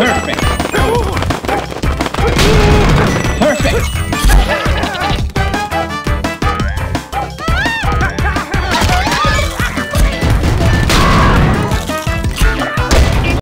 Perfect.